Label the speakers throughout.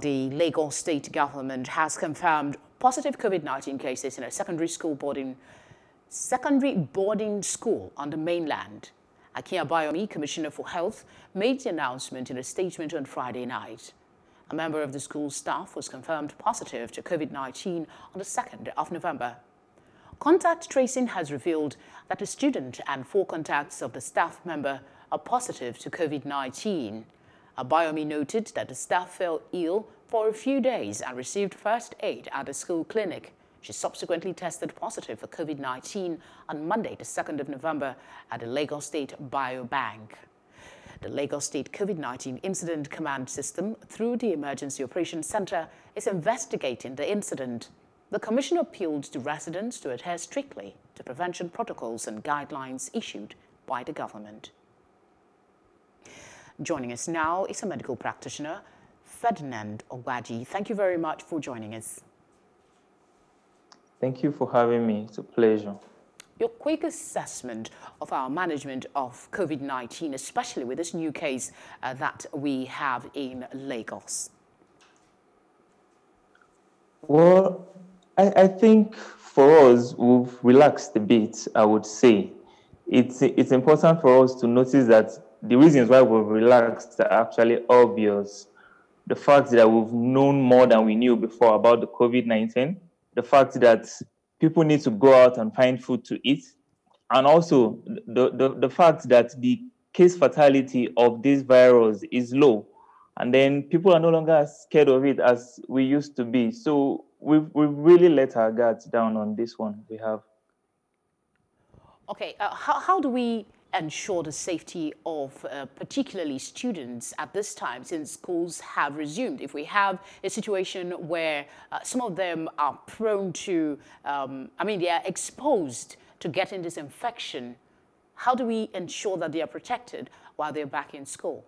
Speaker 1: The Lagos state government has confirmed positive COVID-19 cases in a secondary school boarding secondary boarding school on the mainland. Akin Abayomi, Commissioner for Health, made the announcement in a statement on Friday night. A member of the school staff was confirmed positive to COVID-19 on the 2nd of November. Contact tracing has revealed that a student and four contacts of the staff member are positive to COVID-19. Abayomi noted that the staff fell ill for a few days and received first aid at the school clinic. She subsequently tested positive for COVID-19 on Monday, the 2nd of November at the Lagos State Biobank. The Lagos State COVID-19 Incident Command System, through the Emergency Operations Center, is investigating the incident. The Commissioner appealed to residents to adhere strictly to prevention protocols and guidelines issued by the government. Joining us now is a medical practitioner, Ferdinand Ogbaji. Thank you very much for joining us.
Speaker 2: Thank you for having me. It's a pleasure.
Speaker 1: Your quick assessment of our management of COVID-19, especially with this new case uh, that we have in Lagos.
Speaker 2: Well, I, I think for us, we've relaxed a bit, I would say. It's, it's important for us to notice that the reasons why we've relaxed are actually obvious. The fact that we've known more than we knew before about the COVID 19, the fact that people need to go out and find food to eat, and also the, the, the fact that the case fatality of this virus is low. And then people are no longer as scared of it as we used to be. So we've, we've really let our guards down on this one. We have.
Speaker 1: Okay, uh, how, how do we ensure the safety of uh, particularly students at this time since schools have resumed. If we have a situation where uh, some of them are prone to, um, I mean, they are exposed to getting this infection, how do we ensure that they are protected while they're back in school?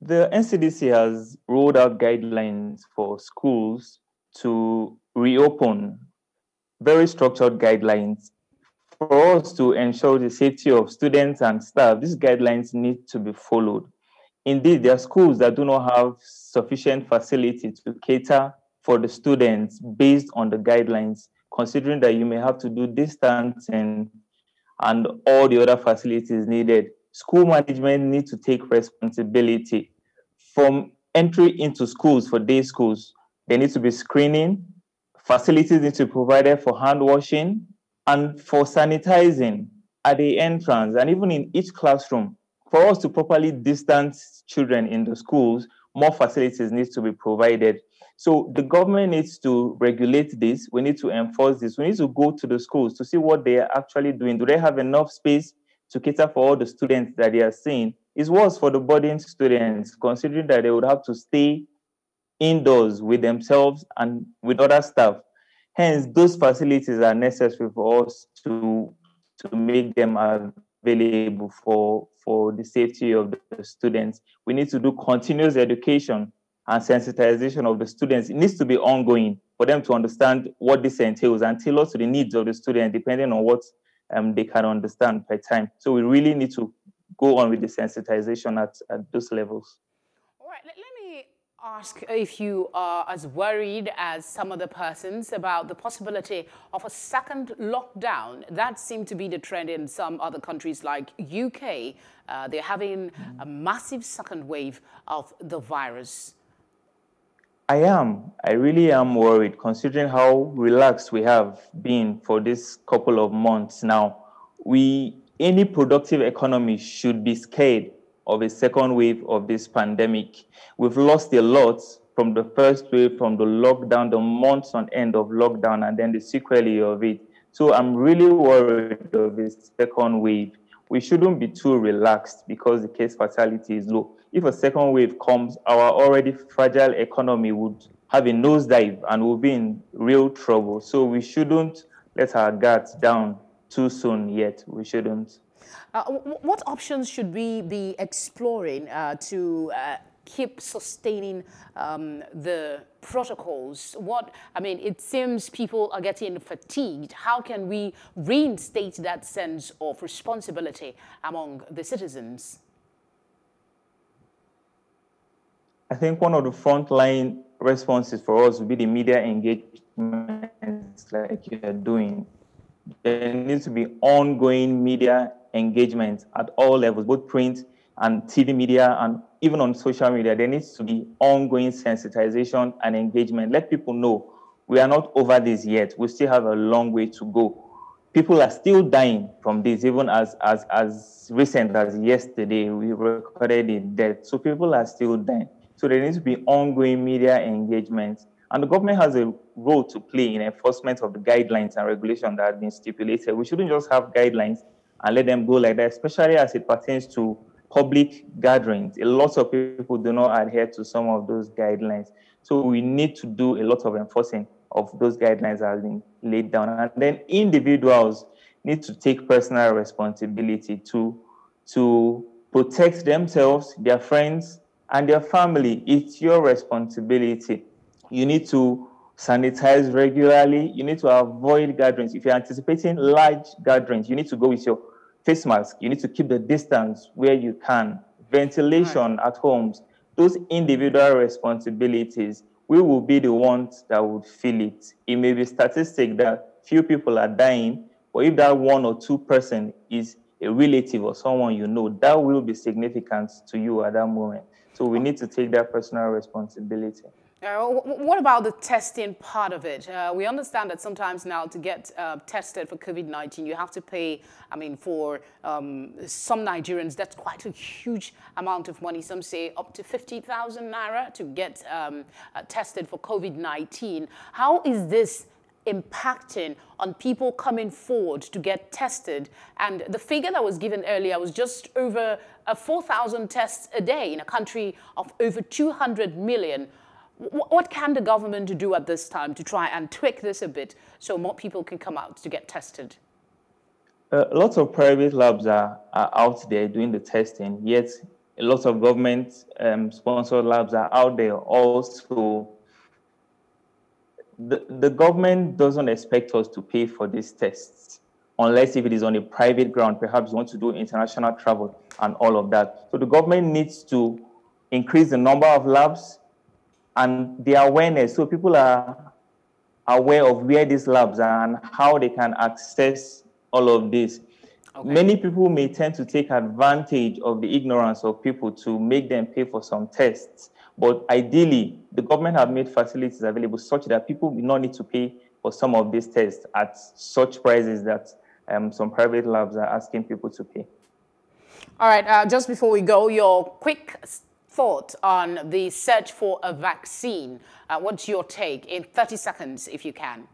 Speaker 2: The NCDC has rolled out guidelines for schools to reopen very structured guidelines for us to ensure the safety of students and staff, these guidelines need to be followed. Indeed, there are schools that do not have sufficient facility to cater for the students based on the guidelines, considering that you may have to do distancing and all the other facilities needed. School management need to take responsibility from entry into schools for day schools. There needs to be screening. Facilities need to be provided for hand washing, and for sanitizing at the entrance and even in each classroom, for us to properly distance children in the schools, more facilities need to be provided. So the government needs to regulate this. We need to enforce this. We need to go to the schools to see what they are actually doing. Do they have enough space to cater for all the students that they are seeing? It's worse for the boarding students, considering that they would have to stay indoors with themselves and with other staff. Hence, those facilities are necessary for us to, to make them available for, for the safety of the students. We need to do continuous education and sensitization of the students. It needs to be ongoing for them to understand what this entails and tailor to the needs of the student, depending on what um, they can understand per time. So we really need to go on with the sensitization at, at those levels
Speaker 1: ask if you are as worried as some other persons about the possibility of a second lockdown. That seemed to be the trend in some other countries like UK. Uh, they're having a massive second wave of the virus.
Speaker 2: I am. I really am worried considering how relaxed we have been for this couple of months now. We, any productive economy should be scared of a second wave of this pandemic. We've lost a lot from the first wave, from the lockdown, the months on end of lockdown, and then the sequelae of it. So I'm really worried of a second wave. We shouldn't be too relaxed because the case fatality is low. If a second wave comes, our already fragile economy would have a nosedive and we'll be in real trouble. So we shouldn't let our guards down too soon yet. We shouldn't.
Speaker 1: Uh, what options should we be exploring uh, to uh, keep sustaining um, the protocols? What, I mean, it seems people are getting fatigued. How can we reinstate that sense of responsibility among the citizens?
Speaker 2: I think one of the frontline responses for us would be the media engagement, like you are doing. There needs to be ongoing media engagement at all levels, both print and TV media, and even on social media. There needs to be ongoing sensitization and engagement. Let people know we are not over this yet. We still have a long way to go. People are still dying from this, even as as as recent as yesterday, we recorded a death. So people are still dying. So there needs to be ongoing media engagement. And the government has a role to play in enforcement of the guidelines and regulation that have been stipulated. We shouldn't just have guidelines and let them go like that, especially as it pertains to public gatherings. A lot of people do not adhere to some of those guidelines. So we need to do a lot of enforcing of those guidelines that have been laid down. And then individuals need to take personal responsibility to, to protect themselves, their friends, and their family. It's your responsibility. You need to sanitize regularly. You need to avoid gatherings. If you're anticipating large gatherings, you need to go with your face mask. You need to keep the distance where you can. Ventilation right. at homes. Those individual responsibilities, we will be the ones that would feel it. It may be statistic that few people are dying, but if that one or two person is a relative or someone you know, that will be significant to you at that moment. So we need to take that personal responsibility.
Speaker 1: Uh, what about the testing part of it? Uh, we understand that sometimes now to get uh, tested for COVID-19, you have to pay, I mean, for um, some Nigerians, that's quite a huge amount of money. Some say up to 50,000 naira to get um, uh, tested for COVID-19. How is this impacting on people coming forward to get tested. And the figure that was given earlier was just over uh, 4,000 tests a day in a country of over 200 million. What can the government do at this time to try and tweak this a bit so more people can come out to get tested?
Speaker 2: Uh, lots of private labs are, are out there doing the testing, yet a lot of government um, sponsored labs are out there also the, the government doesn't expect us to pay for these tests unless if it is on a private ground, perhaps you want to do international travel and all of that. So the government needs to increase the number of labs and the awareness so people are aware of where these labs are and how they can access all of this. Okay. Many people may tend to take advantage of the ignorance of people to make them pay for some tests but ideally, the government have made facilities available such that people do not need to pay for some of these tests at such prices that um, some private labs are asking people to pay.
Speaker 1: All right, uh, just before we go, your quick thought on the search for a vaccine. Uh, what's your take in 30 seconds, if you can?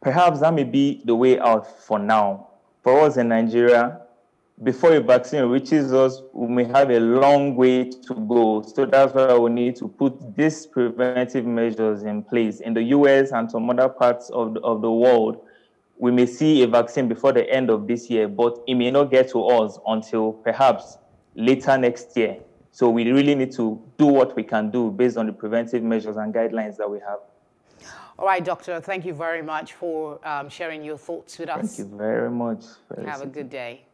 Speaker 2: Perhaps that may be the way out for now. For us in Nigeria, before a vaccine reaches us, we may have a long way to go. So that's why we need to put these preventive measures in place. In the US and some other parts of the, of the world, we may see a vaccine before the end of this year, but it may not get to us until perhaps later next year. So we really need to do what we can do based on the preventive measures and guidelines that we have.
Speaker 1: All right, Doctor, thank you very much for um, sharing your thoughts with us.
Speaker 2: Thank you very much.
Speaker 1: Have a good day.